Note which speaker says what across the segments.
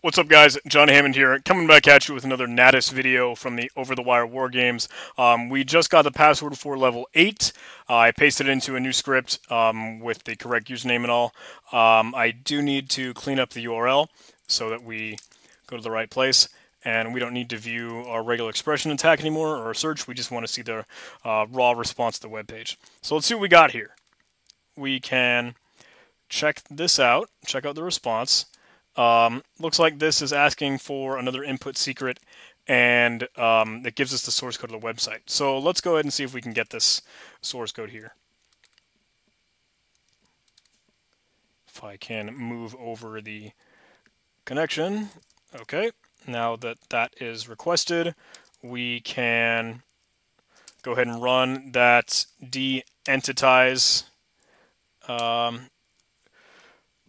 Speaker 1: What's up, guys? John Hammond here, coming back at you with another Natas video from the Over the Wire War Games. Um, we just got the password for level 8. Uh, I pasted it into a new script um, with the correct username and all. Um, I do need to clean up the URL so that we go to the right place. And we don't need to view our regular expression attack anymore or search. We just want to see the uh, raw response to the web page. So let's see what we got here. We can check this out, check out the response. Um, looks like this is asking for another input secret, and um, it gives us the source code of the website. So let's go ahead and see if we can get this source code here. If I can move over the connection. Okay, now that that is requested, we can go ahead and run that de-entitize um,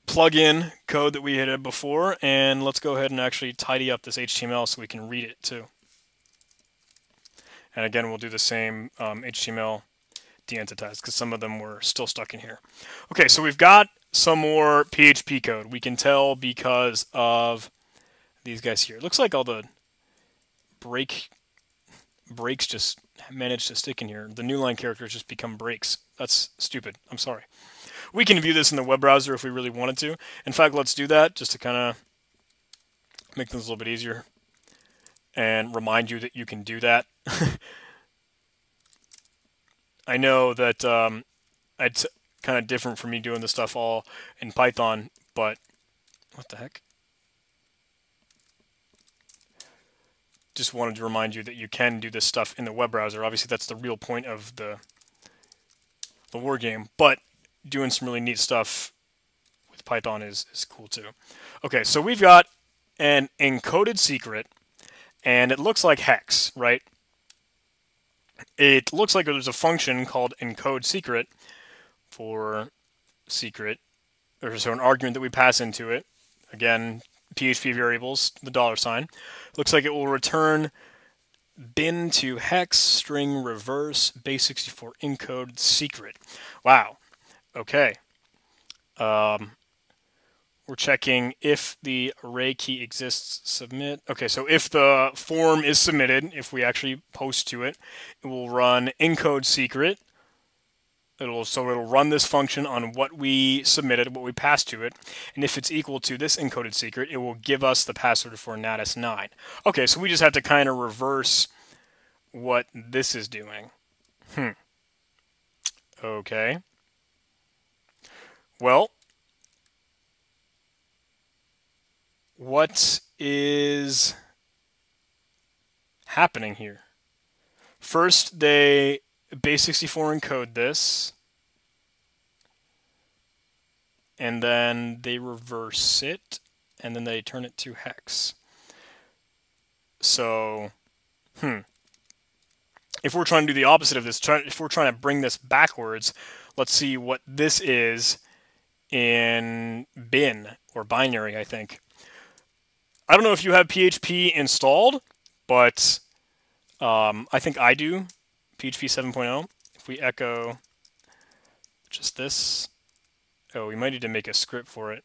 Speaker 1: plug-in code that we had before, and let's go ahead and actually tidy up this HTML so we can read it too. And again, we'll do the same um, HTML de-entitize because some of them were still stuck in here. Okay, so we've got some more PHP code. We can tell because of these guys here. It looks like all the break breaks just managed to stick in here. The new line characters just become breaks. That's stupid. I'm sorry. We can view this in the web browser if we really wanted to. In fact, let's do that just to kind of make things a little bit easier and remind you that you can do that. I know that um, it's kind of different for me doing this stuff all in Python, but what the heck? Just wanted to remind you that you can do this stuff in the web browser. Obviously, that's the real point of the the war game, but doing some really neat stuff with Python is, is cool too. Okay, so we've got an encoded secret, and it looks like hex, right? It looks like there's a function called encode secret for secret. There's so an argument that we pass into it. Again, PHP variables, the dollar sign. Looks like it will return bin to hex string reverse base64 encode secret. Wow. Okay. Um, we're checking if the array key exists, submit. Okay, so if the form is submitted, if we actually post to it, it will run encode secret. It'll so it'll run this function on what we submitted, what we passed to it, and if it's equal to this encoded secret, it will give us the password for Natas 9. Okay, so we just have to kind of reverse what this is doing. Hmm. Okay. Well, what is happening here? First, they base64 encode this, and then they reverse it, and then they turn it to hex. So, hmm. If we're trying to do the opposite of this, if we're trying to bring this backwards, let's see what this is in bin or binary, I think. I don't know if you have PHP installed, but um, I think I do, PHP 7.0. If we echo just this, oh, we might need to make a script for it,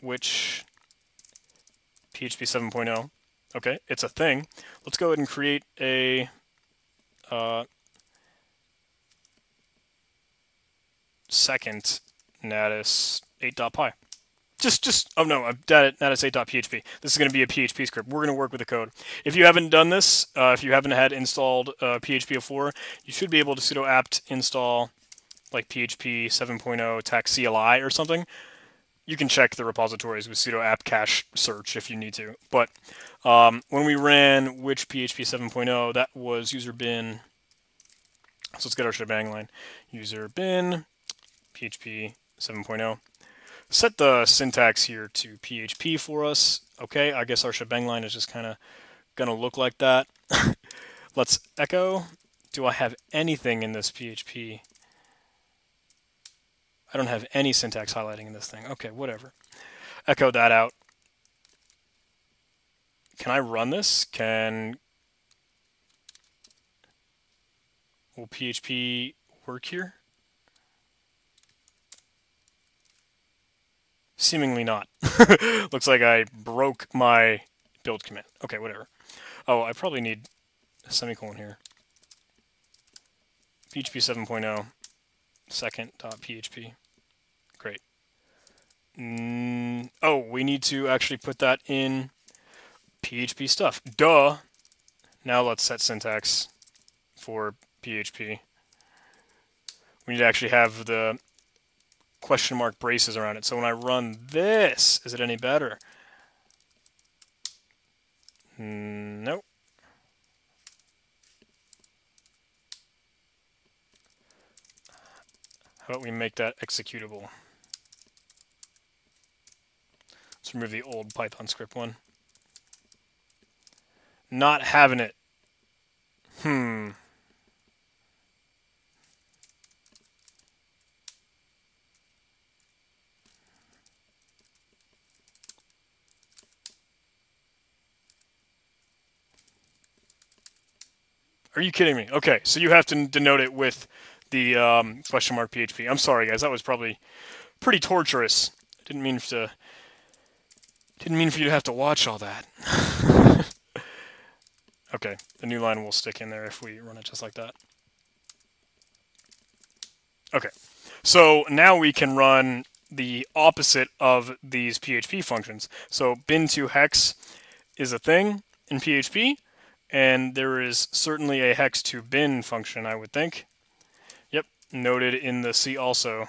Speaker 1: which PHP 7.0. Okay, it's a thing. Let's go ahead and create a uh, second natas 8.py. Just, just, oh no, natas 8.php. This is going to be a PHP script. We're going to work with the code. If you haven't done this, uh, if you haven't had installed uh, PHP before, you should be able to sudo apt install like PHP 7.0 tac CLI or something. You can check the repositories with sudo apt cache search if you need to. But um, when we ran which PHP 7.0, that was user bin. So let's get our shebang line. User bin PHP 7.0. Set the syntax here to PHP for us. Okay, I guess our shebang line is just kind of going to look like that. Let's echo. Do I have anything in this PHP? I don't have any syntax highlighting in this thing. Okay, whatever. Echo that out. Can I run this? Can... Will PHP work here? Seemingly not. Looks like I broke my build command. Okay, whatever. Oh, I probably need a semicolon here. PHP 7.0 second.php. Great. Mm, oh, we need to actually put that in PHP stuff. Duh. Now let's set syntax for PHP. We need to actually have the question mark braces around it. So when I run this, is it any better? Nope. How about we make that executable? Let's remove the old Python script one. Not having it. Hmm. Are you kidding me? Okay, so you have to denote it with the um, question mark PHP. I'm sorry, guys. That was probably pretty torturous. Didn't mean to. Didn't mean for you to have to watch all that. okay, the new line will stick in there if we run it just like that. Okay, so now we can run the opposite of these PHP functions. So bin to hex is a thing in PHP, and there is certainly a hex to bin function, I would think Yep, noted in the see also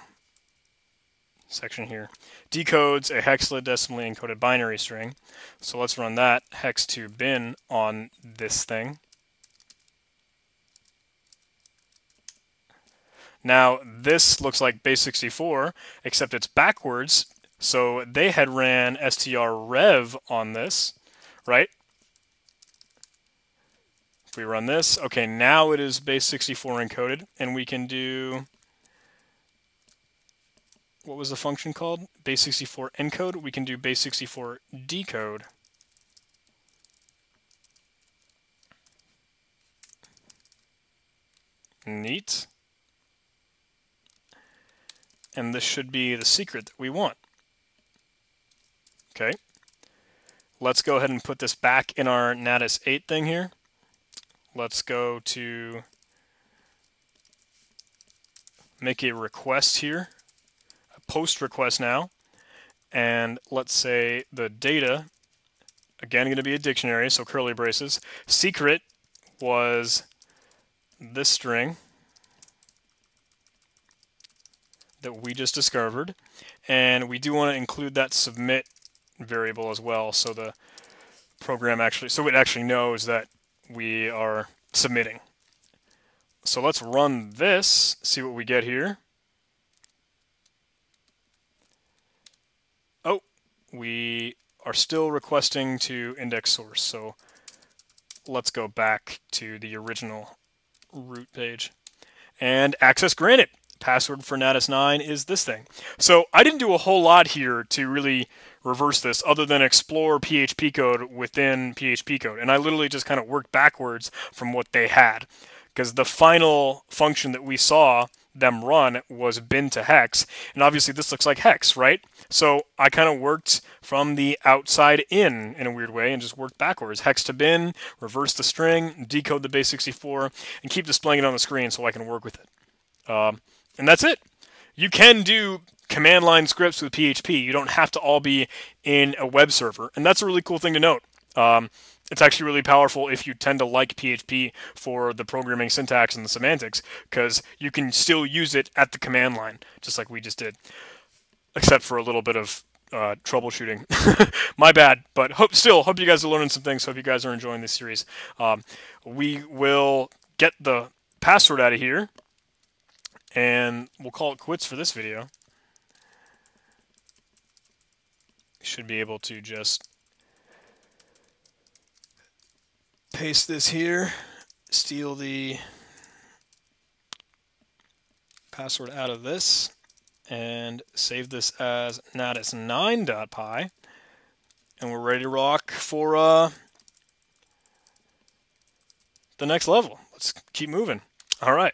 Speaker 1: section here. Decodes a hexadecimally encoded binary string. So let's run that hex to bin on this thing. Now this looks like base64, except it's backwards. So they had ran strrev on this, right? We run this, okay, now it is base64 encoded, and we can do, what was the function called? Base64 encode. We can do base64 decode. Neat. And this should be the secret that we want. Okay. Let's go ahead and put this back in our Natas 8 thing here let's go to make a request here, a post request now, and let's say the data, again going to be a dictionary, so curly braces, secret was this string that we just discovered, and we do want to include that submit variable as well, so the program actually, so it actually knows that we are submitting. So let's run this, see what we get here. Oh, we are still requesting to index source. So let's go back to the original root page. And access granted. Password for Natas 9 is this thing. So I didn't do a whole lot here to really reverse this other than explore PHP code within PHP code. And I literally just kind of worked backwards from what they had. Because the final function that we saw them run was bin to hex. And obviously this looks like hex, right? So I kind of worked from the outside in in a weird way and just worked backwards. Hex to bin, reverse the string, decode the base64, and keep displaying it on the screen so I can work with it. Um, and that's it. You can do command line scripts with PHP. You don't have to all be in a web server. And that's a really cool thing to note. Um, it's actually really powerful if you tend to like PHP for the programming syntax and the semantics, because you can still use it at the command line, just like we just did, except for a little bit of uh, troubleshooting. My bad, but hope still hope you guys are learning some things. Hope you guys are enjoying this series. Um, we will get the password out of here, and we'll call it quits for this video. should be able to just paste this here, steal the password out of this, and save this as natas9.py. And we're ready to rock for uh, the next level. Let's keep moving. All right.